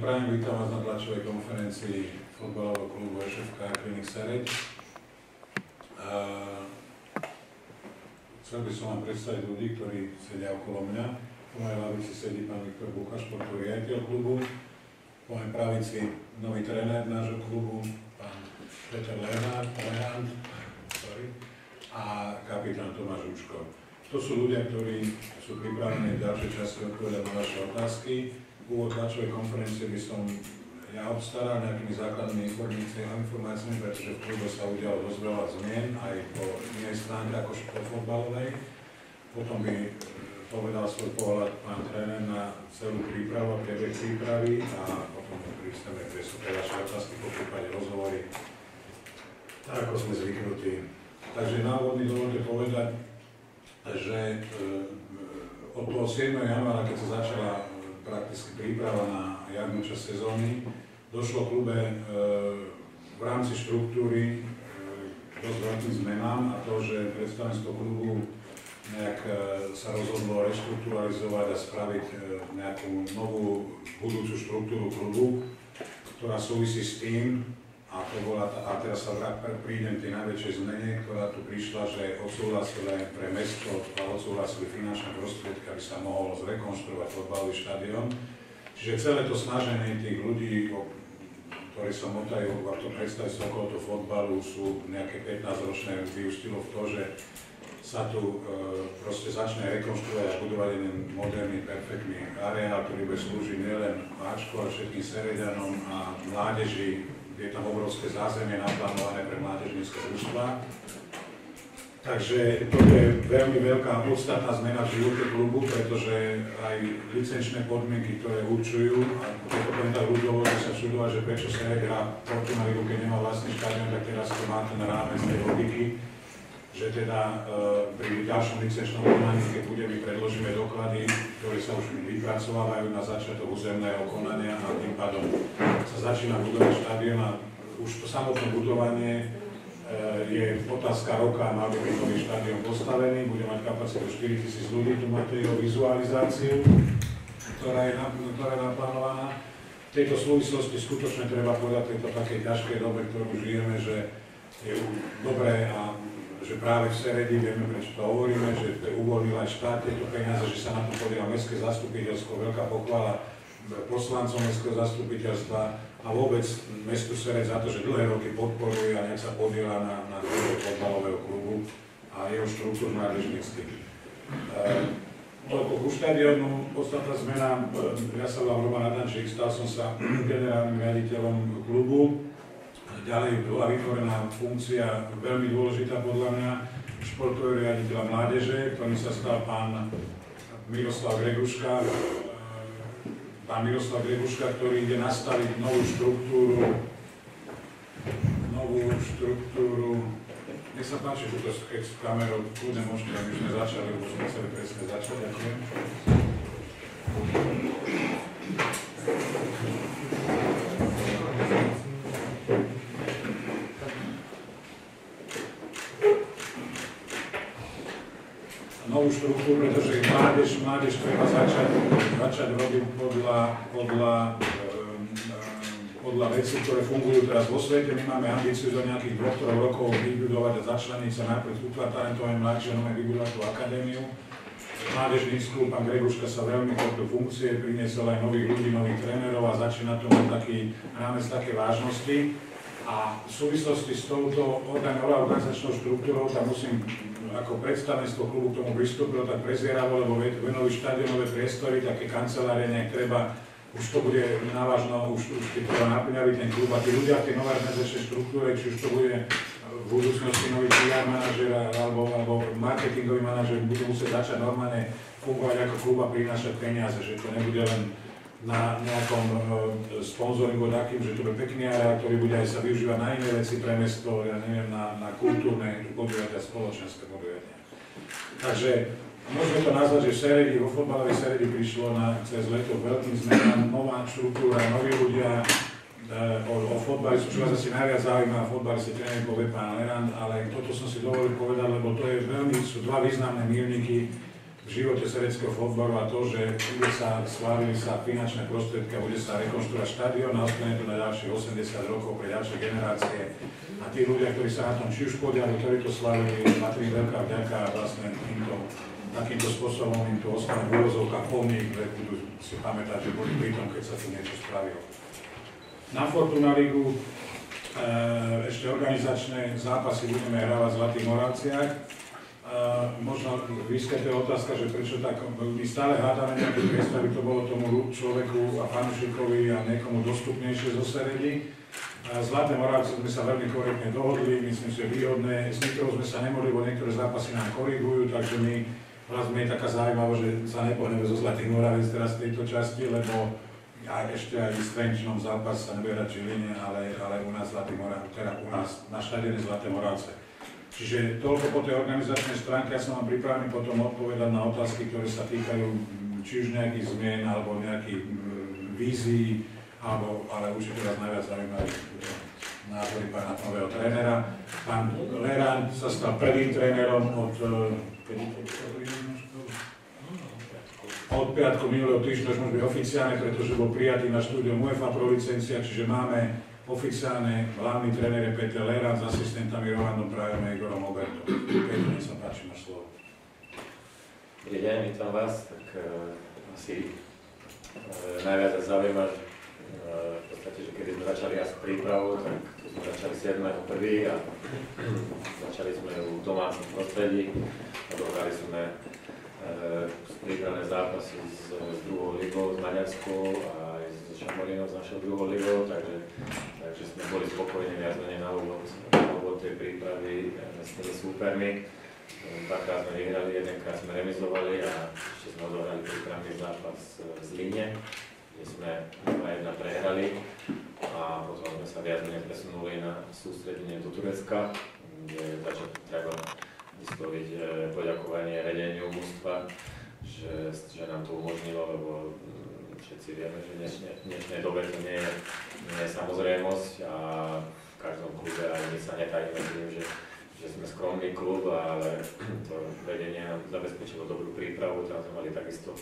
prajem, vítam vás na tlačovej konferencii fotbalového klubu Ešovka Klinik Sereď. Chcel by som vám predstaviť ľudí, ktorí sedia okolo mňa. Po mojej lavici sedí pán Viktor Bucha, športový riaditeľ klubu. Po mojej pravici nový tréner nášho klubu, pán Peter Leonard, Leonard sorry, a kapitán Tomáš Učko. To sú ľudia, ktorí sú pripravení v ďalšej časti odpovedať na vaše otázky úvod tlačovej konferencie by som ja obstaral nejakými základnými informáciami, pretože v klube sa udialo dosť veľa zmien, aj po inej stránke ako po. Potom by e, povedal svoj pohľad pán tréner na celú prípravu a priebeh prípravy a potom pristane pre sú vaše otázky, po prípade rozhovory, tak ako sme zvyknutí. Takže návodný dovolte povedať, že e, od toho 7. januára, keď sa začala prakticky príprava na jarnú časť sezóny. Došlo klube e, v rámci štruktúry e, dosť veľkým zmenám a to, že predstavenstvo klubu nejak e, sa rozhodlo reštrukturalizovať a spraviť nejakú novú budúcu štruktúru klubu, ktorá súvisí s tým, a to bola tá, a teraz sa prídem tej najväčšej zmene, ktorá tu prišla, že odsúhlasili pre mesto a odsúhlasili finančné prostriedky, aby sa mohol zrekonštruovať fotbalový štadión. Čiže celé to snaženie tých ľudí, ktorí sa motajú, ak to predstaviť okolo toho fotbalu, sú nejaké 15-ročné, vyústilo v to, že sa tu e, proste začne rekonštruovať a budovať jeden moderný, perfektný areál, ktorý bude slúžiť nielen Máčku, ale všetkým Sereďanom a mládeži je tam obrovské zázemie naplánované pre mládežnícke družstva. Takže to je veľmi veľká podstatná zmena v živote klubu, pretože aj licenčné podmienky, ktoré určujú, a keď to poviem tak ľudovo, že sa čudovať, že prečo sa nehrá Fortuna keď nemá vlastný štadión, tak teraz to má ten rámec tej logiky, že teda e, pri ďalšom licenčnom konaní, keď budeme, predložíme doklady, ktoré sa už vypracovávajú na začiatok územného konania a tým pádom sa začína budovať štadión a už to samotné budovanie e, je otázka roka, mal by byť nový štadión postavený, bude mať kapacitu 4000 ľudí, tu máte jeho vizualizáciu, ktorá je, ktorá je naplánovaná. V tejto súvislosti skutočne treba povedať tejto takej ťažkej dobe, ktorú žijeme, že je dobré a že práve v Seredi, vieme prečo to hovoríme, že to uvoľnil aj štát tieto peniaze, že sa na to podiela mestské zastupiteľstvo, veľká pochvala poslancom mestského zastupiteľstva a vôbec mestu Serec za to, že dlhé roky podporuje a nejak sa podiela na, na fotbalového klubu a jeho štruktúr mládežnícky. E, toľko ku štadionu, podstatná zmena, e, ja sa volám Roman Adančík, stal som sa generálnym riaditeľom klubu, ďalej bola vytvorená funkcia veľmi dôležitá podľa mňa športového riaditeľa mládeže, ktorým sa stal pán Miroslav Greguška, pán Miroslav Grebuška, ktorý ide nastaviť novú štruktúru, novú štruktúru, nech sa páči, že to keď s kamerou kľudne môžete, aby sme začali, lebo sme chceli presne začať, ďakujem. Novú štruktúru, pretože mládež, mládež treba začať, začať robiť podľa, podľa, um, podľa vecí, ktoré fungujú teraz vo svete. My máme ambíciu do nejakých dvoch, troch rokov vybudovať a začleniť sa najprv útvar talentovej mladšie, no vybudovať tú akadémiu. Mládežný pán Greguška sa veľmi chopil funkcie, priniesol aj nových ľudí, nových trénerov a začína to mať taký rámec také vážnosti. A v súvislosti s touto organizačnou štruktúrou tam musím ako predstavenstvo klubu k tomu pristúpilo tak prezieravo, lebo bude nový štadionové priestory, také kancelárie, nejak treba, už to bude návažno, už, už keď treba naplňaviť ten klub. A tí ľudia v tej novej organizačnej štruktúre, či už to bude v budúcnosti nový PR manažer alebo, alebo marketingový manažer, budú musieť začať normálne fungovať ako klub a prinášať peniaze, že to nebude len na nejakom uh, sponzoringu takým, že to bude pekný areál, ktorý bude aj sa využívať na iné veci pre mesto, ja neviem, na, na kultúrne podujatia, spoločenské podujatia. Takže môžeme to nazvať, že Seredi, vo fotbalovej Seredi prišlo na, cez leto veľkým zmenám, nová štruktúra, noví ľudia, uh, o, o fotbale, čo vás asi najviac zaujíma, o fotbale si tréner povie pán Lerand, ale toto som si dovolil povedať, lebo to je veľmi, sú dva významné milníky, v živote sereckého fotbalu a to, že bude sa, schválili sa finančné prostriedky a bude sa rekonštruovať štadión a ostane to na ďalších 80 rokov pre ďalšie generácie. A tí ľudia, ktorí sa na tom či už podiali, ktorí to slavili, patrí veľká vďaka vlastne týmto, takýmto spôsobom im tu ostane v úvozovkách pomník, že budú si pamätať, že boli pri tom, keď sa tu niečo spravilo. Na Fortuna Ligu e, ešte organizačné zápasy budeme hrávať v Zlatých Moravciach možno vyskytuje otázka, že prečo tak, my stále hľadáme nejaké priestor, aby to bolo tomu človeku a fanúšikovi a niekomu dostupnejšie zo Seredy. Zlaté Moravce sme sa veľmi korektne dohodli, myslím si, že výhodné. S Nitrou sme sa nemohli, lebo niektoré zápasy nám korigujú, takže my vlastne je taká zaujímavá, že sa nepohneme zo Zlatých Moravec teraz v tejto časti, lebo aj ešte aj s Trenčinom zápas sa nebude hrať Žiline, ale, ale u nás Zlatý Moravce, teda u nás na štadióne Zlaté Moravce. Čiže toľko po tej organizačnej stránke, ja som vám pripravený potom odpovedať na otázky, ktoré sa týkajú či už nejakých zmien alebo nejakých vízií, alebo, ale určite vás najviac zaujímajú názory pána nového trénera. Pán Lerán sa stal prvým trénerom od, od piatku minulého týždňa, už môže byť oficiálne, pretože bol prijatý na štúdium UEFA pro licencia, čiže máme Oficiálne hlavný tréner je Peter Leran s asistentami Rolandom Prajom a Igorom Obertom. Peter, nech sa páči, máš slovo. Dobrý deň, vítam vás. Tak uh, asi uh, najviac sa zaujíma, uh, v podstate, že kedy sme začali asi prípravu, tak sme začali 7.1. a začali sme v domácom prostredí, odohrali sme prípravné zápasy s, s druhou ligou, s Maďarskou a Šamorinou, s našou druhou ligou, takže takže sme boli spokojní viac menej na úvod, na úvod tej prípravy s tými súpermi. Dvakrát sme vyhrali, jedenkrát sme remizovali a ešte sme odohrali prípravný zápas z Líne, kde sme 2-1 prehrali a potom sme sa viac menej presunuli na sústredenie do Turecka, kde začal treba vysloviť eh, poďakovanie vedeniu mústva, že, že nám to umožnilo, lebo všetci vieme, že v dnešnej dobe to nie je, nie je samozrejmosť a v každom klube aj my sa netajíme tým, že, že sme skromný klub, ale to vedenie nám zabezpečilo dobrú prípravu, tam sme mali takisto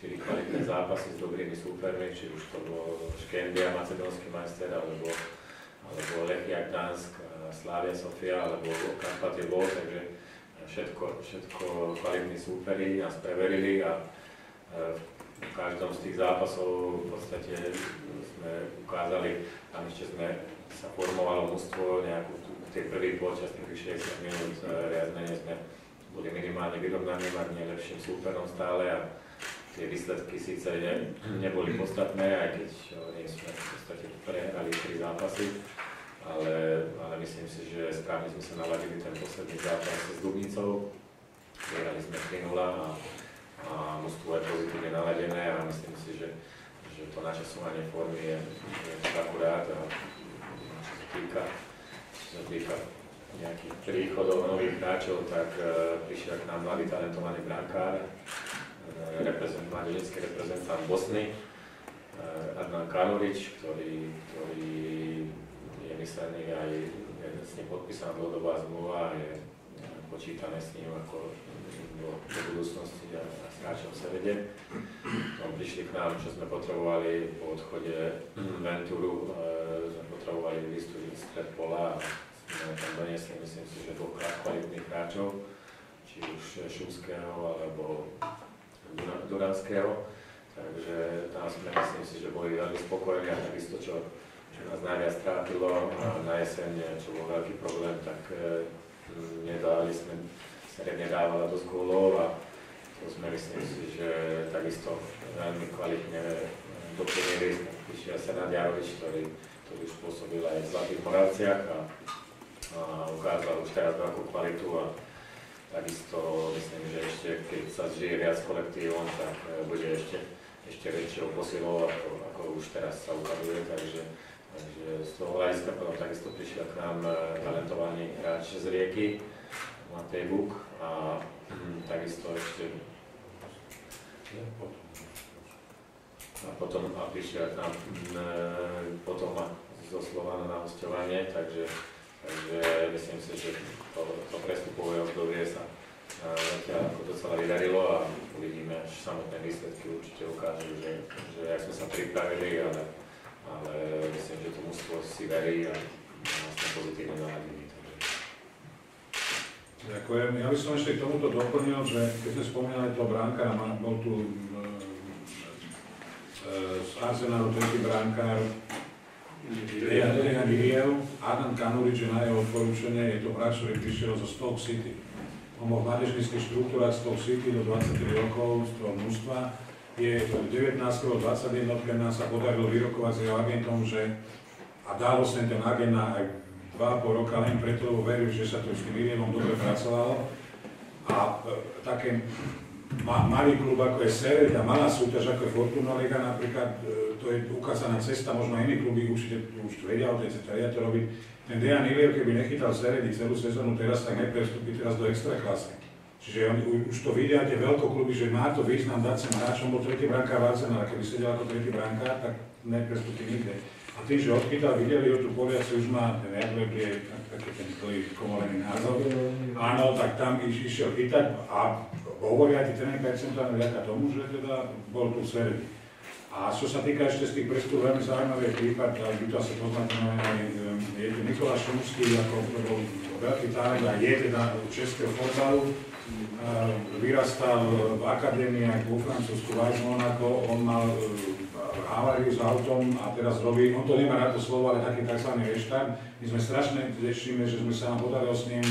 4 kvalitné zápasy s dobrými súpermi, či už to bol Škendia, macedónsky majster, alebo, alebo Lechia Gdansk, Slavia Sofia, alebo Karpatie bol, takže všetko, všetko kvalitní súperi nás preverili a v každom z tých zápasov v podstate sme ukázali, tam ešte sme sa formovalo mústvo nejakú v tej prvý počas tých 60 minút viac menej sme boli minimálne vyrovnaní, mať lepším súperom stále a tie výsledky síce ne, neboli podstatné, aj keď nie sme v podstate prehrali tri zápasy, ale, ale myslím si, že správne sme sa naladili ten posledný zápas s Dubnicou. Vyhrali sme 3 a a mústvo je pozitívne naladené a myslím si, že, že to načasovanie formy je, je akurát a čo sa týka, čo sa týka nejakých príchodov nových hráčov, tak uh, prišiel k nám mladý talentovaný brankár, uh, reprezent, mladenecký reprezentant Bosny, uh, Adnan Kanovič, ktorý, ktorý je myslený aj je s ním podpísaná dlhodobá zmluva a je počítané s ním ako do, do budúcnosti a hráčom sa vedie. Tam prišli k nám, čo sme potrebovali po odchode Venturu, e, sme potrebovali vystúdiť stred pola a sme tam doniesli, myslím si, že dvoch kvalitných hráčov, či už Šumského alebo Duranského. Takže tam sme, myslím si, že boli veľmi spokojní a takisto, čo, čo nás najviac trápilo na jeseň, čo bol veľký problém, tak e, nedali sme, sa nedávala dosť gólov a to sme myslím si, že takisto veľmi kvalitne doplnili. Prišiel Senát Jarovič, ktorý, ktorý už pôsobil aj v Zlatých Moravciach a, a ukázal už teraz veľkú kvalitu a takisto myslím, že ešte keď sa žije viac kolektívom, tak e, bude ešte, ešte väčšou posilou, ako, ako už teraz sa ukazuje, takže, takže z toho hľadiska potom takisto prišiel k nám e, talentovaný hráč z Rieky, Matej Buk a hm, takisto ešte a potom a prišiel tam potom zo Slovana na hostovanie, takže, takže myslím si, že to, to prestupové obdobie sa zatiaľ ako docela vydarilo a uvidíme, až samotné výsledky určite ukážu, že, že jak sme sa pripravili, ale, ale myslím, že to mužstvo si verí a vlastne pozitívne naladení. Ďakujem. Ja by som ešte k tomuto doplnil, že keď sme spomínali to bránka, bol tu e, z Arsenalu tretí bránkár Dejan Iliev, Adam Kanurič je na jeho odporúčanie, je to hráč, ktorý prišiel zo Stoke City. On bol v mládežnických štruktúrach Stoke City do 23 rokov z toho množstva. Je 19. 21 nám sa podarilo vyrokovať s jeho agentom, že a dal vlastne ten agent na aj dva po roka len preto, lebo veril, že sa to s tým Williamom dobre pracovalo. A e, také ma, malý klub ako je Seret a malá súťaž ako je Fortuna Liga napríklad, e, to je ukázaná cesta, možno iní kluby určite už vedia o tej vedia to robiť. Ten Dejan Ilier, keby nechytal Seredy celú sezónu teraz, tak neprestúpi teraz do extraklasy. Čiže oni už to vidia tie veľkokluby, že má to význam dať sem hráčom, bol tretí brankár Arsenal, keby sedel ako tretí brankár, tak neprestúpi nikde. A tým, že odchytal, videli ho tu poliaci, už má ten Jadleb je taký ten tvoj komolený názov. Áno, tak tam iš, išiel chytať a hovoria ti ten percentuálne vďaka tomu, že teda bol tu Seredy. A čo sa týka ešte z tých prstov, veľmi zaujímavý prípad, vy to asi poznáte, je tu Nikola Šumský, ako bol veľký talent a je teda českého fotbalu, vyrastal v akadémiách vo Francúzsku, v Monaco, on mal haváriu s autom a teraz robí, on to nemá na to slovo, ale taký tzv. reštart. My sme strašne tešíme, že sme sa nám podarili s ním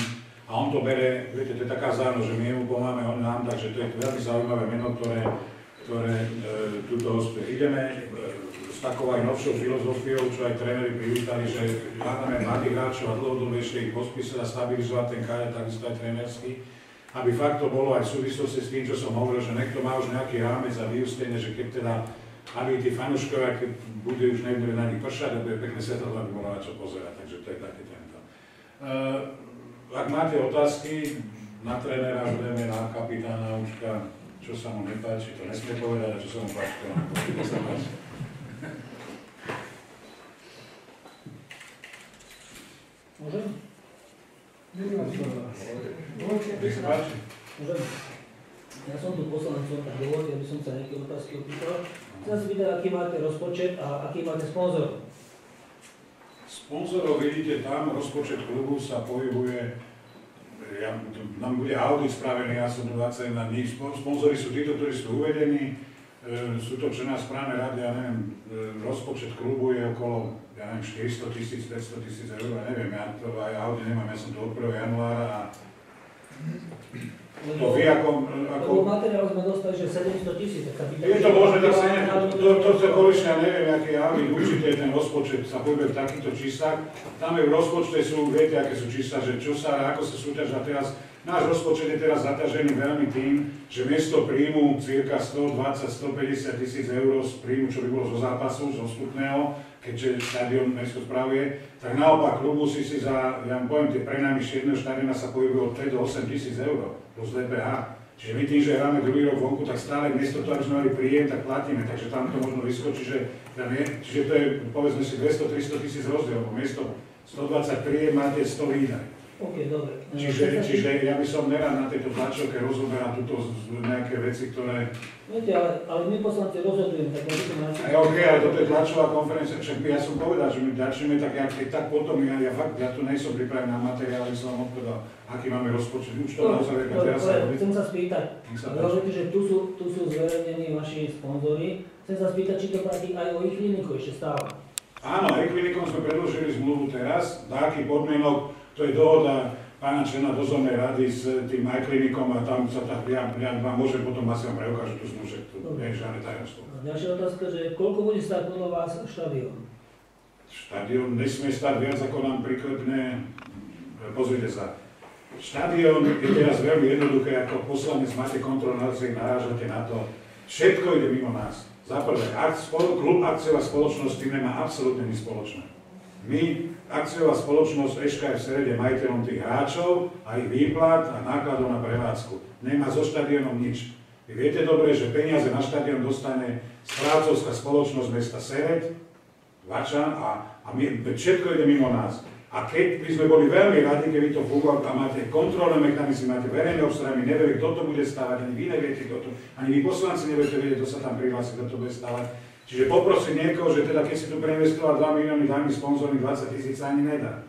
a on to bere, viete, to je taká záno, že my mu pomáme, on nám, takže to je veľmi zaujímavé meno, ktoré, ktoré e, tuto. Ideme e, s takou aj novšou filozofiou, čo aj tréneri privítali, že hľadáme mladých hráčov a dlhodobejšie ich pospísať a stabilizovať ten kaja, takisto aj trénersky aby fakt to bolo aj v súvislosti s tým, čo som hovoril, že niekto má už nejaký rámec a vyústenie, že keď teda aby tí fanúškovia, keď bude už nebude na nich pršať a bude pekné svetlo, aby bolo na čo pozerať. Takže to je také tento. Uh, ak máte otázky na trénera, budeme na kapitána Učka, čo sa mu nepáči, to nesmie povedať, a čo sa mu páči, to nám páči. Môžem? Nech sa páči. Môžem? Ja som tu poslancom, tak dovolte, aby som sa nejaké otázky opýtal. Chcem sa spýtať, aký máte rozpočet a aký máte sponzor? Sponzorov vidíte tam, rozpočet klubu sa pohybuje, ja, nám bude audit spravený, ja som 21 dní, sponzory sú títo, ktorí sú uvedení, e, sú to nás správne rady, ja neviem, e, rozpočet klubu je okolo, ja neviem, 400 tisíc, 500 tisíc eur, neviem, ja to aj audit nemám, ja som to od 1. januára a to vy ako... ako... Lebo materiál sme dostali, že 700 tisíc, tak Je to možné, tak sa ne, to, to, to konečne neviem, aký javy, určite ten rozpočet sa pohybuje v takýchto číslach. Tam je v rozpočte sú, viete, aké sú čísla, že čo sa, ako sa súťaža teraz. Náš rozpočet je teraz zatažený veľmi tým, že miesto príjmu cirka 120-150 tisíc eur z príjmu, čo by bolo zo zápasu, zo vstupného, keďže štadión mesto spravuje, tak naopak klubu si si za, ja vám poviem, tie prenajmy jedného štadiona sa pohybujú od 3 do 8 tisíc eur plus DPH. Čiže my tým, že hráme druhý rok vonku, tak stále miesto toho, aby sme mali príjem, tak platíme, takže tam to možno vyskočí, že tam je, čiže to je povedzme si 200-300 tisíc rozdiel, miesto 120 príjem máte 100 výdaj. OK, dobre. Čiže, čiže ja by som nerad na tejto tlačovke rozoberal túto nejaké veci, ktoré... Viete, ale, ale my poslanci rozhodujeme, tak môžete mať... Aj OK, ale toto je tlačová konferencia, však ja som povedal, že my tlačíme, tak ja, keď tak potom, ja, ja fakt, ja tu nejsom pripravený na materiály, som vám odpovedal, aký máme rozpočet, už to naozaj je teraz sa Chcem sa spýtať, hovoríte, že tu sú, tu sú zverejnení vaši sponzory, chcem sa spýtať, či to platí aj o ich kliniku ešte stále. Áno, Equinikom sme predložili zmluvu teraz, na aký podmienok to je dohoda pána člena dozornej rady s tým iClinikom a tam sa tak, ja, ja vám môžem potom asi vám preukážu tú že to nie je žiadne tajomstvo. Ďalšia otázka, že koľko bude stať podľa vás štadión? Štadión nesmie stať viac, ako nám priklepne, pozrite sa, štadión je teraz veľmi jednoduché, ako poslanec máte kontrol nad narážate na to, všetko ide mimo nás. Za prvé, klub akciová spoločnosť tým nemá absolútne nič spoločné. My akciová spoločnosť Eška je v Serede majiteľom tých hráčov a ich výplat a nákladov na prevádzku. Nemá so štadiónom nič. Vy viete dobre, že peniaze na štadión dostane správcovská spoločnosť mesta Sered, Vačan a, a my, všetko ide mimo nás. A keď by sme boli veľmi radi, keby to fungovalo, tam máte kontrolné mechanizmy, máte verejné obstarávanie, nevie, kto to bude stavať, ani vy neviete, kto to, ani vy poslanci neviete vedieť, kto sa tam prihlási, kto to bude stavať. Čiže poprosím niekoho, že teda keď si tu preinvestoval 2 milióny, daj mi sponzormi 20 tisíc, ani nedá.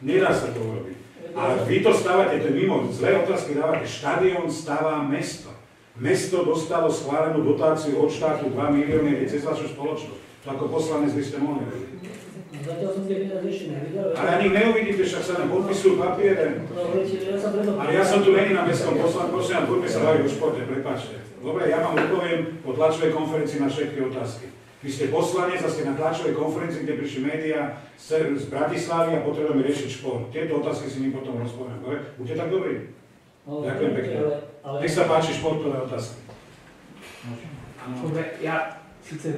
Nedá sa to urobiť. A vy to stávate, to je mimo, zlé otázky dávate. Štadión stáva mesto. Mesto dostalo schválenú dotáciu od štátu 2 milióny cez vašu spoločnosť. To ako poslanec by ste mohli nevidel. Ale ani neuvidíte, však sa nám podpisujú papiere. No. Ale ja som tu není na mestskom poslanci, prosím poďme sa baviť o športe, prepáčte. Dobre, ja vám odpoviem po tlačovej konferencii na všetky otázky. Vy ste poslanec a ste na tlačovej konferencii, kde prišli médiá z z Bratislavy a potrebujeme riešiť šport. Tieto otázky si my potom rozpovieme. Dobre? Buďte tak dobrí. No, Ďakujem pekne. ale, ale, Nech sa páči športové otázky. Dobre, ja síce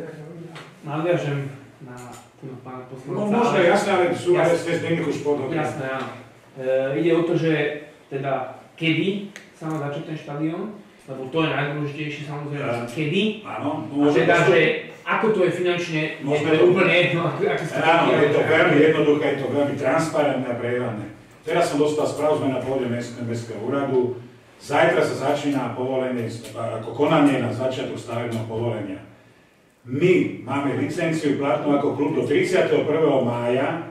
nadviažem na pána poslanca. No možno, ale- jasné, ale sú ale ste z denníku šport. dobre. Jasné, áno. E, ide o to, že teda kedy sa má začať ten štadión, lebo to je najdôležitejšie samozrejme, Ja. kedy, Áno, a teda, postup- že ako to je finančne, Môžeme je to- úplne jedno, ako ste Áno, je to veľmi jednoduché, je to veľmi transparentné a prehľadné. Teraz som dostal správu, sme na pôde mestského úradu. Zajtra sa začína povolenie, ako konanie na začiatok stavebného povolenia. My máme licenciu platnú ako klub do 31. mája.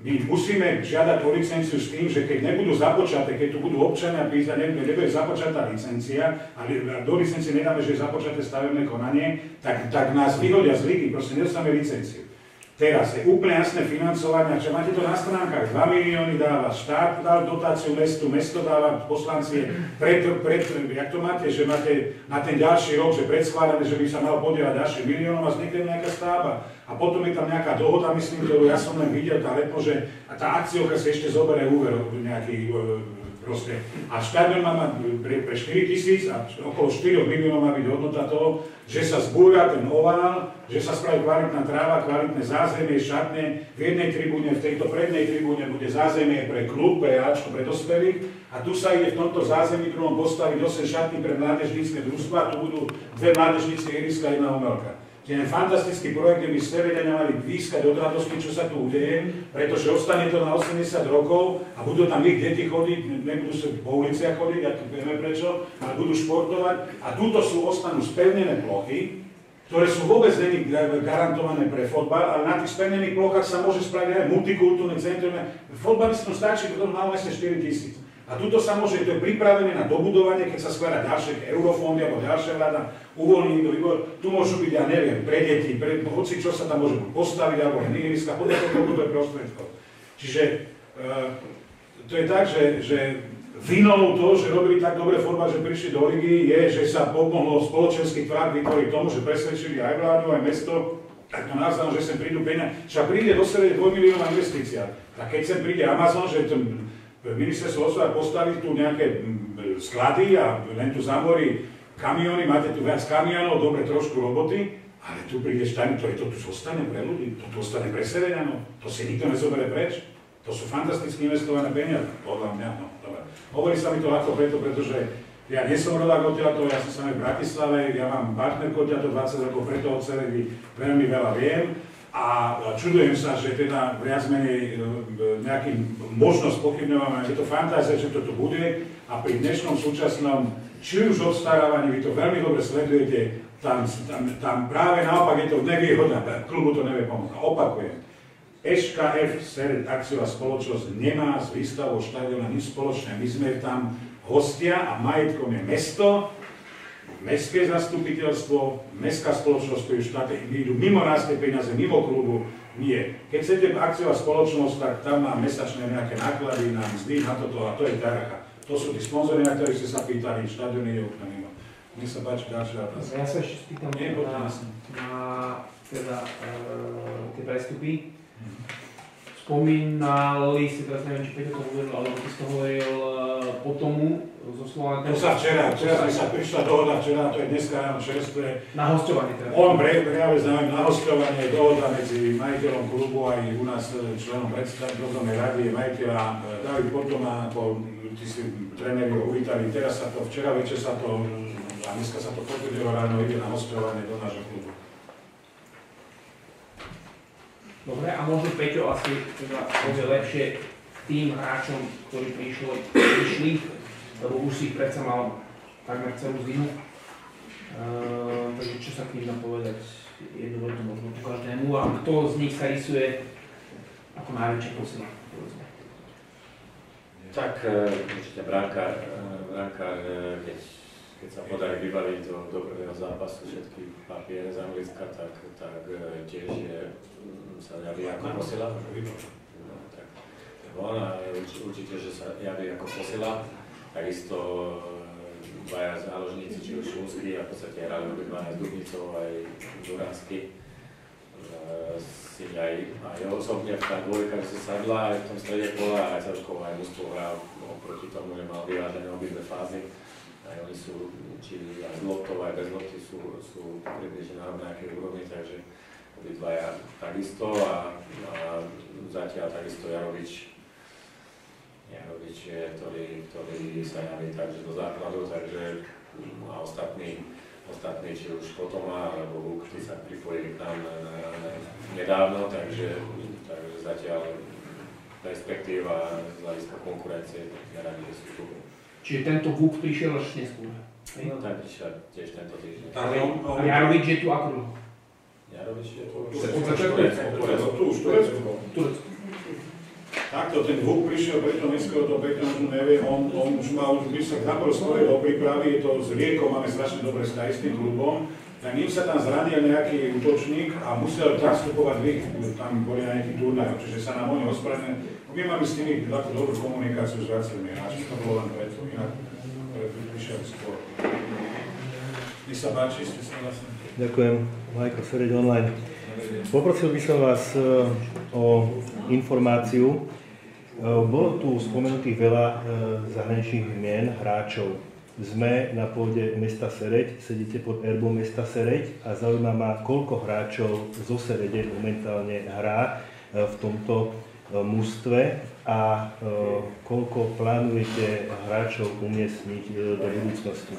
My musíme žiadať o licenciu s tým, že keď nebudú započaté, keď tu budú občania písať, nebude, nebude započatá licencia, a do licencie nedáme, že je započaté stavebné konanie, tak, tak nás vyhodia z ligy, proste nedostaneme licenciu. Teraz je úplne jasné financovanie, čo máte to na stránkach, 2 milióny dáva štát, dá dotáciu mestu, mesto dáva poslanci, pred, pred, jak to máte, že máte na ten ďalší rok, že predschvádané, že by sa mal podielať ďalšie miliónov a vznikne nejaká stáva. A potom je tam nejaká dohoda, myslím, ktorú ja som len videl, tá lepo, že a tá akciovka si ešte zoberie úver nejaký e, proste. A štadión má mať pre, pre 4 tisíc a okolo 4 miliónov má byť hodnota toho, že sa zbúra ten ovál, že sa spraví kvalitná tráva, kvalitné zázemie, šatne. V jednej tribúne, v tejto prednej tribúne bude zázemie pre klub, pre Ačko, pre dospelých. A tu sa ide v tomto zázemí druhom postaviť 8 šatní pre mládežnícke družstva. Tu budú dve mládežnícke ihriska, jedna umelka. Je ten fantastický projekt, kde by Stevedania mali výskať od radosti, čo sa tu udeje, pretože ostane to na 80 rokov a budú tam ich deti chodiť, nebudú sa po uliciach chodiť, a tu vieme prečo, ale budú športovať. A túto sú ostanú spevnené plochy, ktoré sú vôbec není garantované pre fotbal, ale na tých spevnených plochách sa môže spraviť aj multikultúrne centrum. Fotbalistom stačí, má vlastne 4 tisíc. A tuto sa môže, to je pripravené na dobudovanie, keď sa skladá ďalšie eurofondy alebo ďalšia vláda, uvoľní to výbor. Tu môžu byť, ja neviem, pre deti, pre hoci čo sa tam môže postaviť, alebo len ihriska, podľa toho to je prostriedkov. Čiže e, to je tak, že, že vinou to, že robili tak dobre fotbal, že prišli do ligy, je, že sa pomohlo spoločenský tlak vytvoriť tomu, že presvedčili aj vládu, aj mesto, tak to navzájom, že sem prídu peniaze. Však príde do sebe 2 milióna investícia. Tak keď sem príde Amazon, že ten ministerstvo hospodárstva postaví tu nejaké sklady a len tu zamorí kamiony, máte tu viac kamionov, dobre trošku roboty, ale tu prídeš tam, to, to tu zostane pre ľudí, to tu ostane pre Severianov, to si nikto nezoberie preč. To sú fantasticky investované peniaze, podľa mňa. No, dobre. Hovorí sa mi to ľahko preto, pretože ja nie som rodák odtiaľto, ja som sa v Bratislave, ja mám partnerku odtiaľto 20 rokov, preto od Severi veľmi veľa viem. A čudujem sa, že teda viac menej e, nejakým možnosť pochybňovania, je to fantázia, že to tu bude a pri dnešnom súčasnom, či už obstarávaní, vy to veľmi dobre sledujete, tam, tam, tam práve naopak je to nevýhoda, klubu to nevie pomôcť. A opakujem, SKF Seret akciová spoločnosť nemá s výstavou štadiona nič spoločné. My sme tam hostia a majetkom je mesto, mestské zastupiteľstvo, mestská spoločnosť, ktorí štáte idú mimo nás tie peniaze, mimo klubu, nie. Keď chcete akciová spoločnosť, tak tam má mesačné nejaké náklady na mzdy, na toto a to je darka. To sú tí sponzory, na ktorých ste sa pýtali, štadión je úplne mimo. Nech sa páči, ďalšia otázka. Ja sa ešte spýtam na, na teda, e, tie prestupy. Spomínali si, teraz neviem, či Peťo to hovoril, alebo ty si to hovoril e, po tomu zo slova To sa včera, včera sa prišla dohoda, včera, to je dneska ráno čerstvé, na hostovanie teda. On pre, práve znamená na hostovanie dohoda medzi majiteľom klubu aj u nás e, členom predstaviteľnej rady je majiteľa e, David potom a po, tí si tréneri ho uvítali. Teraz sa to, včera večer sa to, a dneska sa to potvrdilo ráno, ide na hostovanie do nášho klubu. Dobre, a možno Peťo asi teda povie lepšie tým hráčom, ktorí prišli, prišli lebo už si ich predsa mal takmer celú zimu. Uh, takže čo sa k ním dá povedať? Jednu vetu možno ku každému a kto z nich sa rysuje ako najväčšia posila? Tak e, určite brankár, e, brankár e, keď, keď sa podarí vybaviť do, do prvého zápasu všetky papiere z Anglicka, tak, tak e, tiež je, mm, sa javí ako posila. No, tak on a urč- určite, že sa javí ako posila. Takisto e, dvaja záložníci, či už Šulský, a v podstate hrali obidva aj s Dubnicou, aj Duránsky. E, si aj, aj osobne v tá dvojka si sadla aj v tom strede pola, aj celkovo aj mužstvo hrá oproti tomu, že mal vyvážené obidve fázy. Aj oni sú, či aj z loptov, aj bez lopty sú, sú približne na rovnakej úrovni, takže obidvaja takisto a, a zatiaľ takisto Jarovič Jarovič je, ktorý, ktorý sa javí takže do základu, takže mm, a ostatní, ostatní či už Potoma alebo Vuk, tí sa pripojili k nám na, na, na, nedávno, takže, takže zatiaľ perspektíva z hľadiska konkurencie neradi, že sú tu. Čiže tento Vuk prišiel až neskôr. No, tak prišiel tiež tento týždeň. On, A Jarovič je tu ako dlho? Jarovič je tu Od začiatku? Turecko. tu už Turecko. Turecko. Takto, ten Vuk prišiel preto neskôr, to Peťo možno nevie, on, on už mal, už by sa napor skôr do prípravy, je to s Riekom, máme strašne dobre s tým klubom, tak ním sa tam zranil nejaký útočník a musel nastupovať v ich, tam boli na nejaký turnaj, čiže sa nám oni ospravedlnili. My máme s nimi takú dobrú komunikáciu s viacerými hráčmi, to bolo len preto, inak prišiel skôr. Nech sa páči, ste sa vlastne. Ďakujem, Majko Sereď online. Poprosil by som vás e, o informáciu. E, Bolo tu spomenutých veľa e, zahraničných mien, hráčov. Sme na pôde mesta Sereď, sedíte pod erbom mesta Sereď a zaujíma ma, koľko hráčov zo Serede momentálne hrá v tomto mužstve a e, koľko plánujete hráčov umiestniť e, do budúcnosti.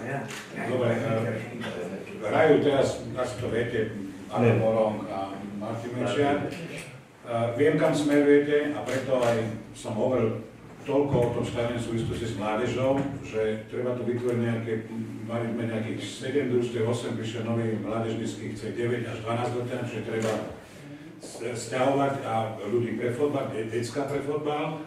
Dobre, eh, hrajú teraz, asi to viete, Adam. Morong a Martin Mečiar. Viem, kam smerujete a preto aj som hovoril toľko o tom v súvislosti s mládežou, že treba tu vytvoriť nejaké, mali sme nejakých 7 družstiev, 8, prišiel nový mládežnický, chce 9 až 12 ročia, čiže treba stiahovať a ľudí pre fotbal, de- decka pre fotbal.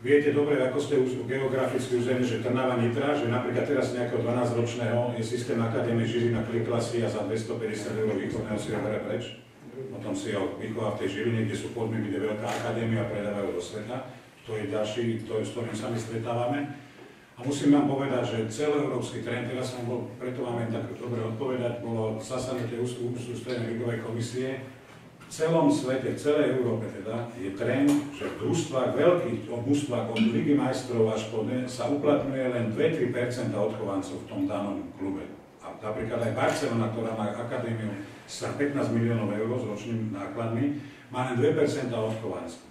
Viete dobre, ako ste už geograficky uzemie, že Trnava Nitra, že napríklad teraz nejakého 12-ročného je systém Akadémie Žilina klikla si a za 250 eur výchovného si ho bere preč. Potom si ho vychová v tej Žiline, kde sú podmienky, kde veľká akadémia predávajú do sveta. To je ďalší, to je, s ktorým sa my stretávame. A musím vám povedať, že celoeurópsky trend, teraz som bol, preto vám tak dobre odpovedať, bolo zasadnutie ústrednej ligovej komisie, v celom svete, v celej Európe teda, je trend, že v družstvách, veľkých mužstvách, od Ligy majstrov až po ne, sa uplatňuje len 2-3% odchovancov v tom danom klube. A napríklad aj Barcelona, ktorá má akadémiu sa 15 miliónov eur s ročnými nákladmi, má len 2% odchovancov.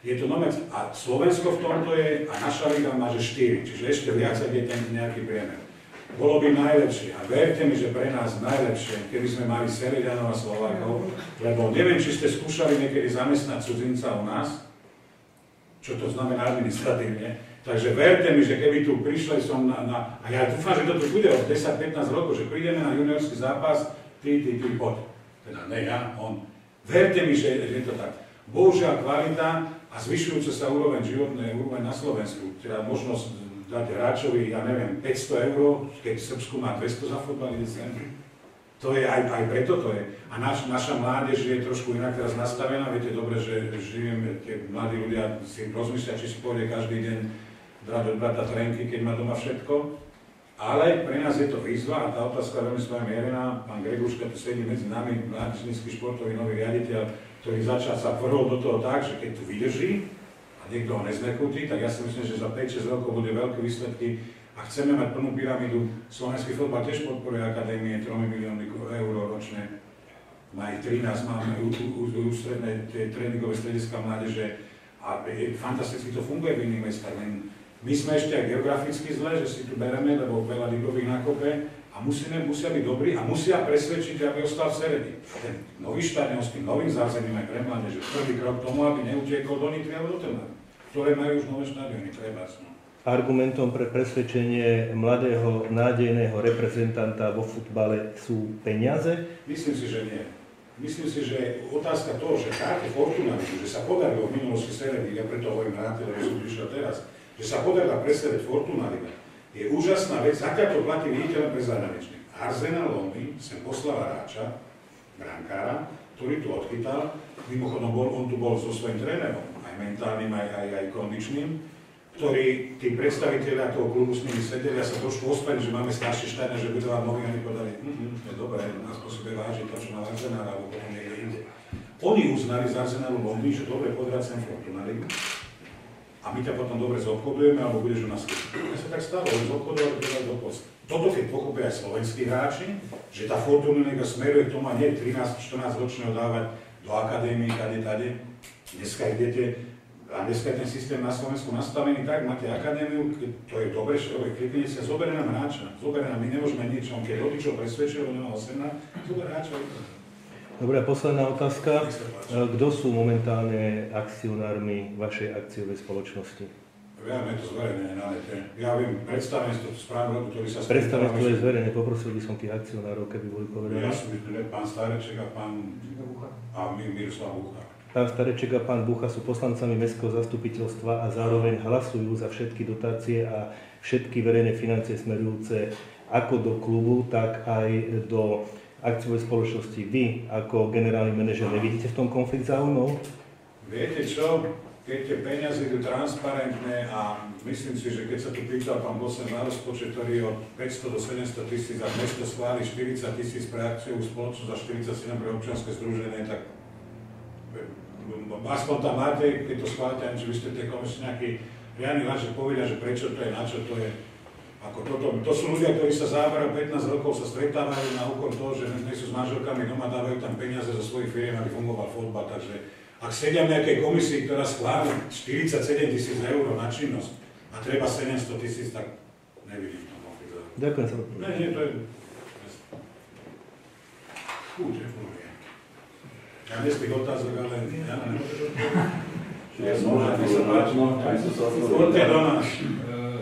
Je to nové, a Slovensko v tomto je, a naša liga má že 4, čiže ešte viac, je ten nejaký priemer. Bolo by najlepšie, a verte mi, že pre nás najlepšie, keby sme mali Seriďanov a Slovákov, lebo neviem, či ste skúšali niekedy zamestnať cudzinca u nás, čo to znamená administratívne, takže verte mi, že keby tu prišli som na, na a ja dúfam, že to tu bude od 10-15 rokov, že prídeme na juniorský zápas, ty, ty, ty, poď. Teda ne ja, on. Verte mi, že je to tak. Bohužiaľ kvalita a zvyšujúca sa úroveň životnej úroveň na Slovensku, teda možnosť dať hráčovi, ja neviem, 500 eur, keď v Srbsku má 200 za futbal, ide. To je aj, aj preto to je. A naš, naša mládež je trošku inak teraz nastavená. Viete dobre, že žijeme, tie mladí ľudia si rozmyslia, či si pôjde každý deň brať od brata trenky, keď má doma všetko. Ale pre nás je to výzva a tá otázka veľmi s mierená. Pán Greguška tu sedí medzi nami, mládežnícky športový nový riaditeľ, ktorý začal sa vrhol do toho tak, že keď tu vydrží niekto ho neznekutí, tak ja si myslím, že za 5-6 rokov bude veľké výsledky a chceme mať plnú pyramídu. Slovenský fotbal tiež podporuje akadémie 3 milióny eur ročne. Má ich 13, máme ústredné tie tréningové strediska mládeže a fantasticky to funguje v iných mestách. My sme ešte aj geograficky zle, že si tu bereme, lebo veľa ligových nákope a musíme, musia byť dobrí a musia presvedčiť, aby ostal v Seredi. Ten nový štadión s tým novým zázemím aj pre mladé, že prvý krok k tomu, aby neutiekol do Nitry alebo do Trnavy, ktoré majú už nové štadióny, treba no. Argumentom pre presvedčenie mladého, nádejného reprezentanta vo futbale sú peniaze? Myslím si, že nie. Myslím si, že otázka toho, že táto Fortuna, že sa podarilo v minulosti Seredy, ja preto hovorím rád, lebo som prišiel teraz, že sa podarila presvedčiť Fortuna Liga, je úžasná vec, aká to platí, vidíte len pre zahraničných. Arsenal Londýn sem poslal hráča, brankára, ktorý tu odchytal, mimochodom bol, on tu bol so svojím trénerom, mentálnym, aj, aj, aj kondičným, ktorí, tí predstaviteľia toho klubu s nimi sedeli a sa trošku ospali, že máme starší štadión, že budovať nový, oni povedali, mm, to je dobré, nás po sebe váži to, čo má Arsenal, alebo potom niekde inde. Oni uznali z Arsenalu Londýn, že dobre, podrať sem Fortuna Ligu, a my ťa potom dobre zobchodujeme, alebo budeš u nás Ja sa tak stalo, oni zobchodovali teda do post. Toto keď pochopia aj slovenskí hráči, že tá Fortuna Liga smeruje k tomu a nie 13-14 ročného dávať do akadémie, kade, tade. Dneska idete a dneska je ten systém na Slovensku nastavený tak, máte akadémiu, to je dobre, človek klikne sa, zoberie nám hráča, zoberie nám, my nemôžeme nič, on keď rodičov presvedčil, on nemá 18, zoberie hráča. Dobre, posledná otázka. Kto sú momentálne akcionármi vašej akciovej spoločnosti? Ja je to zverejnené na nete. Ja viem, predstavenstvo správy, ktorý sa Predstavenstvo je zverejné, poprosil by som tých akcionárov, keby boli povedané. Ja som pán Stareček a pán a Miroslav Bucha. Pán Stareček a pán Bucha sú poslancami Mestského zastupiteľstva a zároveň hlasujú za všetky dotácie a všetky verejné financie smerujúce ako do klubu, tak aj do akciovej spoločnosti. Vy ako generálny manažer nevidíte v tom konflikt záujmov? Viete čo? Keď tie peniaze idú transparentné a myslím si, že keď sa tu pýtal pán Bosen na rozpočet, ktorý je od 500 do 700 tisíc a mesto schváli 40 tisíc pre akciovú spoločnosť a 47 pre občianske združenie, tak aspoň tam máte, keď to schválite, že vy ste tej komisii nejaký riadny že povedia, že prečo to je, na čo to je. Ako toto, to sú ľudia, ktorí sa záberajú 15 rokov, sa stretávajú na úkor toho, že nie sú s manželkami doma, dávajú tam peniaze zo svojich firiem, aby fungoval fotbal. Takže ak sedia v nejakej komisii, ktorá schváli 47 tisíc eur na činnosť a treba 700 tisíc, tak nevidím to Ďakujem sa. Nie, nie, to je... Fú, ja bez tých otázok, ale ja neviem. Poďte do nás.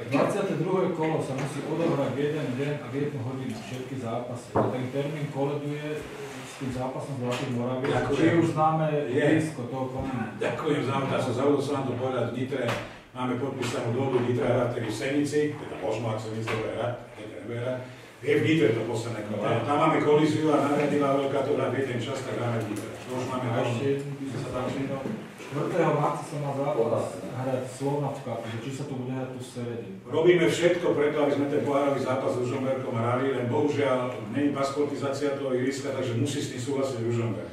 22. kolo sa musí odohrať v jeden deň a v jednu hodinu všetky zápasy. A ten termín koleduje s tým zápasom z Zlatým Moravie. Či už známe blízko toho konania. Ďakujem za otázku. Zavodol som vám to povedať v Nitre. Máme podpísanú dohodu Nitra tedy v Senici, teda možno, ak sa nic dobre hrať, nebude hrať. Je v Nitre to posledné kolo. Tam máme kolíziu a nahradila veľká to hrať v jeden čas, tak hráme v Nitre. To už máme ešte by sa tam 4. marca sa má zápas hrať Slovna v kapu, že či sa tu bude hrať tu v Seredi. Robíme všetko preto, aby sme ten pohárový zápas s Ružomberkom hrali, len bohužiaľ nie je pasportizácia toho iriska, takže musí s tým súhlasiť Ružomberk.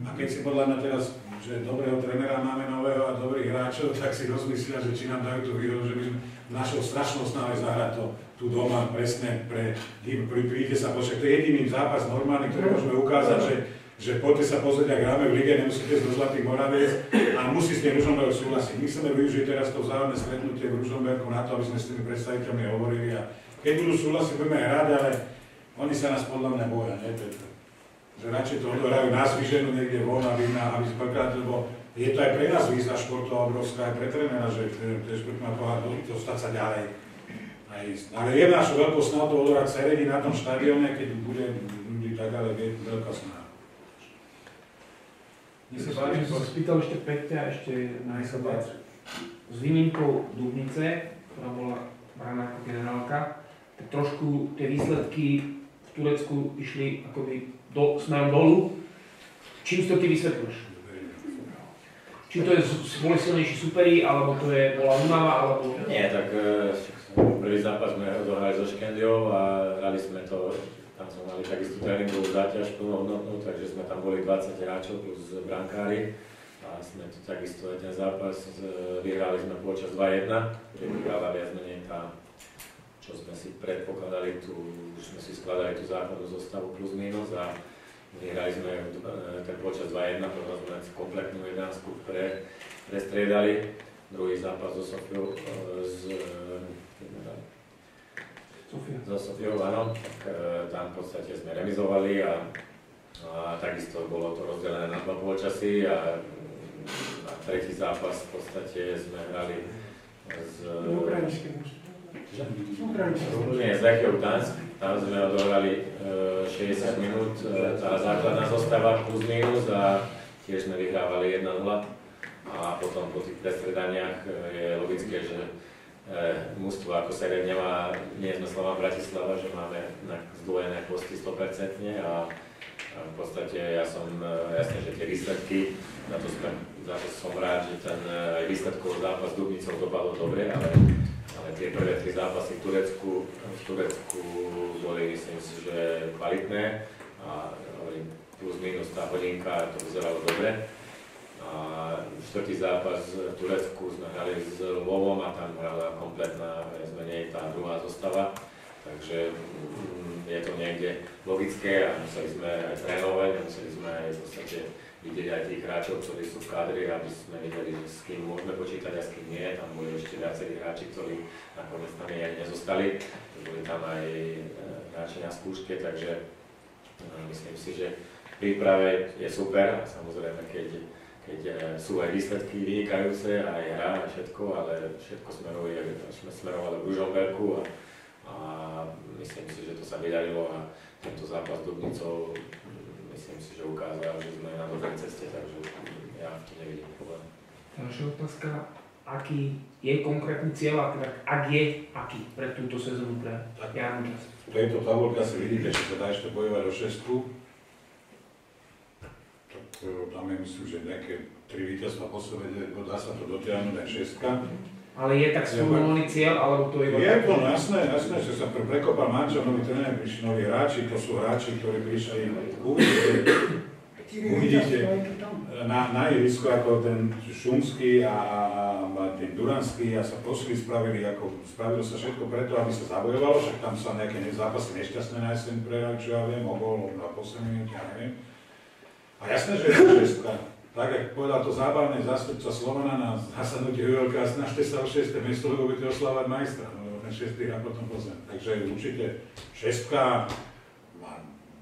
A keď si podľa mňa teraz, že dobrého trenera máme nového a dobrých hráčov, tak si rozmyslia, že či nám dajú tú výhodu, že by sme našou strašnou snahe zahrať to tu doma presne pre, príde sa počkať. To je jediný zápas normálny, ktorý môžeme ukázať, že že poďte sa pozrieť, ak hráme v lige, nemusíte ísť do Zlatých Moraviec a musí s tým Ružomberok súhlasiť. My chceme využiť teraz to vzájomné stretnutie v Ružomberku na to, aby sme s tými predstaviteľmi hovorili a keď budú súhlasiť, budeme rádi, ale oni sa nás podľa mňa boja, nie Petr? Že radšej to odohrajú nás vyženú niekde von, aby, na, aby spokrat, lebo je to aj pre nás výzva športová obrovská, aj pre trénera, že to šport pohľad dostať sa ďalej. Aj, ale je našu veľkú snahu to odohrať Seredi na tom štadióne, keď bude ľudí tak, ale je veľká snaha. Nech sa páči, som spýtal ešte Peťa, ešte na jednu vec. S výnimkou Dubnice, ktorá bola braná ako generálka, tak trošku tie výsledky v Turecku išli akoby do, smerom dolu. Čím to ty vysvetľuješ? Či to je, boli silnejší superi, alebo to je, bola únava, alebo... Nie, tak e, prvý zápas sme odohrali so Škendiou a hrali sme to tam sme mali takisto tréningovú záťaž plnohodnotnú, takže sme tam boli 20 hráčov plus brankári a sme tu takisto ten zápas vyhrali sme počas 2-1, kde vyhráva viac menej tá, čo sme si predpokladali, tu, už sme si skladali tú základnú zostavu plus minus a vyhrali sme e, ten počas 2-1, potom sme kompletnú 11 pre, prestriedali. Druhý zápas so Sofiou e, z, Sofia. so Sofiou, áno, tak e, tam v podstate sme remizovali a, a takisto bolo to rozdelené na dva polčasy a na tretí zápas v podstate sme hrali muž. Nie, z Lechiou Gdansk, tam sme odohrali e, 60 minút, e, tá základná zostava plus minus a tiež sme vyhrávali 1-0 a potom po tých prestredaniach e, je logické, že e, mužstvo ako nemá, nie sme Slován Bratislava, že máme na zdvojené posty 100% a, v podstate ja som, e, jasne, že tie výsledky, za to, sme, za to som rád, že ten e, aj výsledkový zápas s Dubnicou dopadol dobre, ale ale tie prvé tri zápasy v Turecku, v Turecku boli, myslím si, že kvalitné a hovorím, plus minus tá hodinka, to vyzeralo dobre. Štvrtý zápas v Turecku sme hrali s Lvovom a tam hrala kompletná, viac menej tá druhá zostava. Takže mm, je to niekde logické a museli sme aj trénovať, museli sme aj v podstate vidieť aj tých hráčov, ktorí sú v kadri, aby sme videli, s kým môžeme počítať a s kým nie. Tam boli ešte viacerí hráči, ktorí nakoniec tam ani nezostali. Boli tam aj e, hráči na skúške, takže e, myslím si, že v príprave je super samozrejme, keď, keď e, sú aj výsledky vynikajúce, aj hra, aj všetko, ale všetko smeruje, sme smerovali k Ružomberku a, a myslím si, že to sa vydarilo a tento zápas s Dubnicou myslím si, že ukázal, že sme na dobrej ceste, takže ja v tom nevidím problém. Ďalšia otázka. Aký je konkrétny cieľ, a teda ak je, aký pre túto sezónu pre Janu Čas? V tejto tabulke asi vidíte, že sa dá ešte bojovať o šestku. E, je myslím, že nejaké tri víťazstva po sebe, dá sa to dotiahnuť aj šestka. Ale je tak sformulovaný cieľ, alebo to je. Je to, no jasné, jasné, že sa pre- prekopal manča, nový tréner, prišli noví hráči, to sú hráči, ktorí prišli, uvidíte, uvidíte na, na ihrisku ako ten Šumský a, a, ten Duranský a sa posli spravili, ako spravilo sa všetko preto, aby sa zabojovalo, však tam sa nejaké ne- zápasy nešťastné na jeseň prehrali, čo ja viem, obol na posledný minúte, ja neviem. A jasné, že je to šestka. Tak, jak povedal to zábavný zástupca Slovana na zasadnutí ULK, snažte sa o 6. miesto, lebo budete oslávať majstra, no, ten 6. hrá potom pozem. Takže určite šestka,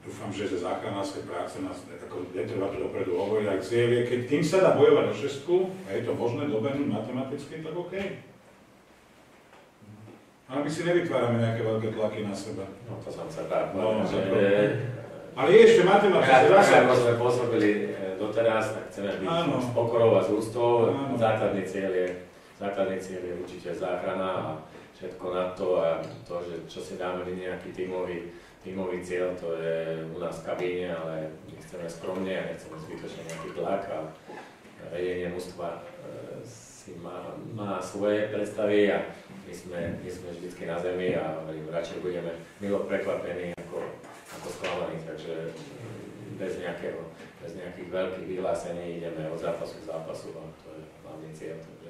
dúfam, že ze záchranárskej práce nás ako netreba to dopredu hovoriť, ak cieľ je, keď tým sa dá bojovať o šestku, a je to možné dobehnúť matematicky, tak OK. Ale my si nevytvárame nejaké veľké tlaky na seba. No to som sa tak No, Ale ešte ja, matematické tak, zásah. ako sme pôsobili e, doteraz, tak chceme byť Áno. s pokorou a s ústou. Áno. Základný cieľ je, základný cieľ je určite záchrana a všetko na to a to, že čo si dáme nejaký tímový, tímový cieľ, to je u nás v kabíne, ale my chceme skromne a nechceme zbytočne nejaký tlak a vedenie mužstva e, si má, má svoje predstavy a my sme, my sme vždycky na zemi a radšej budeme milo prekvapení ako, ako sklamaní, takže bez, nejakého, bez nejakých veľkých vyhlásení ideme od zápasu k zápasu a to je hlavný cieľ. Takže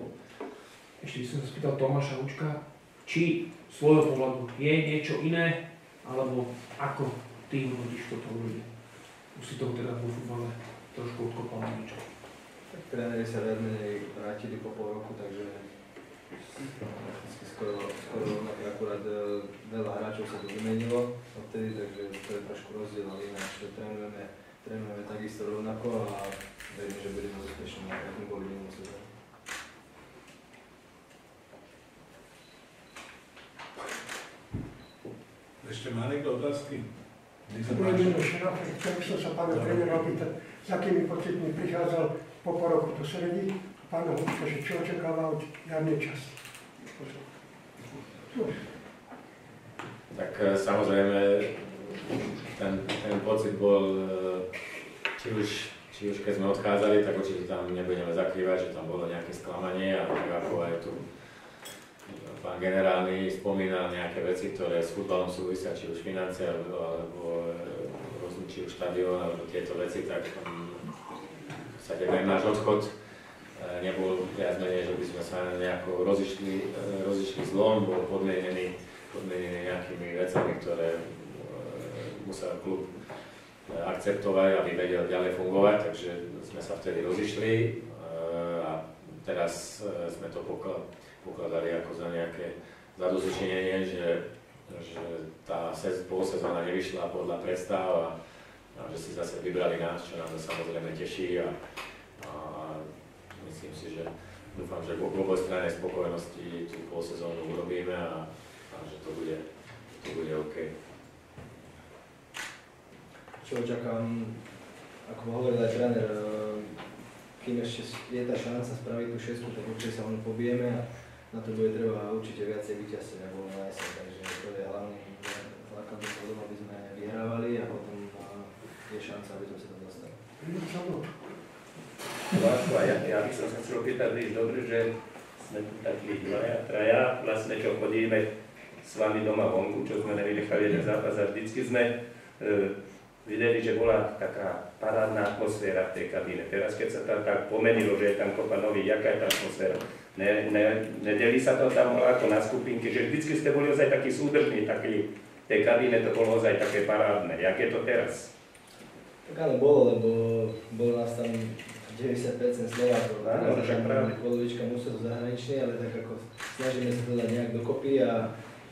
Ešte by som sa spýtal Tomáša Učka, či z svojho pohľadu je niečo iné, alebo ako ty hodíš toto ľudí? Už si toho teda vo futbale trošku odkopal niečo. Tak tréneri sa viac menej vrátili po pol roku, takže skoro, skoro rovnaké, akurát e, veľa hráčov sa tu vymenilo odtedy, takže to je trošku rozdiel, ale ináč to trénujeme, trénujeme takisto rovnako a verím, že budeme úspešní, ako sme boli minulú sezónu. Ešte má niekto otázky? Chcel by som sa pána trénera opýtať, s akými pocitmi prichádzal po pol roku do Sredi, pána Hučka, že čo očakáva od jarnej časti. Tak e, samozrejme, ten, ten pocit bol, e, či už, či už keď sme odchádzali, tak určite tam nebudeme zakrývať, že tam bolo nejaké sklamanie a tak ako aj tu pán generálny spomínal nejaké veci, ktoré s futbalom súvisia, či už financie, alebo, alebo e, rôzne, či už štadión, alebo tieto veci, tak v podstate aj náš odchod nebol viac menej, že by sme sa nejako rozišli, e, rozišli zlom, bol podmienený, podmienený nejakými vecami, ktoré e, musel klub e, akceptovať, aby vedel ďalej fungovať, takže sme sa vtedy rozišli a teraz sme to pokladali ako za nejaké zadozučinenie, že že tá sez- polsezóna nevyšla podľa predstav a, a že si zase vybrali nás, čo nás samozrejme teší a myslím si, že dúfam, že v obojstrannej spokojnosti tú polsezónu urobíme a, a že to bude, to bude OK. Čo očakávam, ako hovoril aj tréner, eh, kým ešte je tá šanca spraviť tú šesku, tak určite sa ono pobijeme a na to bude treba určite viacej vyťazí, ako na jeseň, takže to je hlavný základ toho, aby sme vyhrávali a potom eh, je šanca, aby sme sa tam dostali. Vládko, a ja, ja by som sa chcel opýtať, víš, dobre, že sme tu takí dvaja, traja, vlastne čo chodíme s vami doma vonku, čo sme nevynechali jeden zápas a vždycky sme e, videli, že bola taká parádna atmosféra v tej kabíne. Teraz, keď sa tam tak pomenilo, že je tam kopa nových, jaká je tá atmosféra? Ne, ne, nedeli sa to tam ako na skupinky, že vždycky ste boli ozaj takí súdržní, takí, tej kabíne to bolo ozaj také parádne. Jak je to teraz? Tak áno, bolo, lebo bolo nás tam 90% Slovákov, Áno, no, však práve. polovička musel zahraničný, ale tak ako snažíme sa to dať nejak dokopy a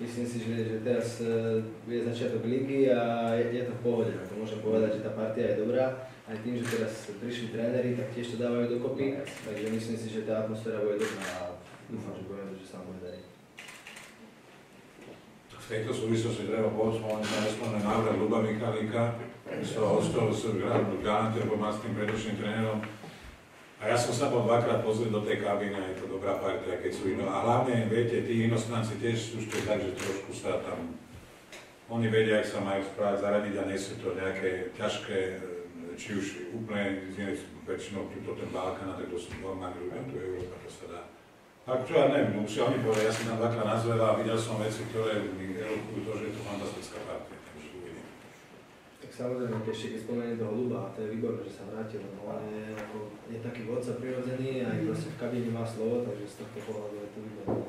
myslím si, že, že teraz eh, je začiatok ligy a je, je to v pohode. Ako môžem povedať, že tá partia je dobrá. Aj tým, že teraz prišli tréneri, tak tiež to dávajú dokopy. Takže myslím si, že tá atmosféra bude dobrá a dúfam, že budeme, že sa nám bude dariť. V tejto súvislosti treba povedať, že aspoň na návrh Luba Michalika, z toho hostov s Galanter, bol s tým predošlým trénerom. A ja som sa bol dvakrát pozrieť do tej kabíny, a je to dobrá partia, keď sú ino. A hlavne, viete, tí inostranci tiež sú to tak, že trošku sa tam... Oni vedia, ak sa majú správať, zaradiť a nie sú to nejaké ťažké, či už úplne, väčšinou tuto ten Balkán, tak to sú normálni ľudia, tu Európa, to sa dá. A čo ja neviem, musia oni povedať, ja som tam dvakrát nazvel a videl som veci, ktoré mi elokujú to, že je to fantastická partia, samozrejme, keď ešte keď spomeniem toho Luba, to je výborné, že sa vrátil, no ale ako, je taký vodca prirodzený a aj proste v kabíne má slovo, takže z tohto pohľadu je to výborné.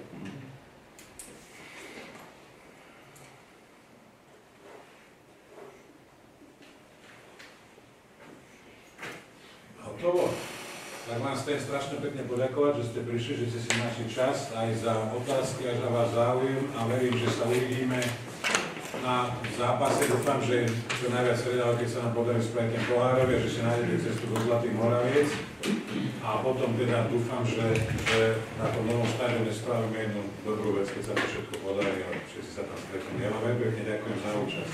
Hotovo. Tak vám chcem strašne pekne poďakovať, že ste prišli, že ste si našli čas aj za otázky a za váš záujem a verím, že sa uvidíme na zápase. Dúfam, že čo najviac keď sa nám podarí spraviť ten pohárovie, že si nájdete cestu do Zlatých Moraviec. A potom teda dúfam, že, že na tom novom štadióne spravíme jednu dobrú vec, keď sa to všetko podarí a všetci sa tam stretneme. Ja vám veľmi pekne ďakujem za účasť.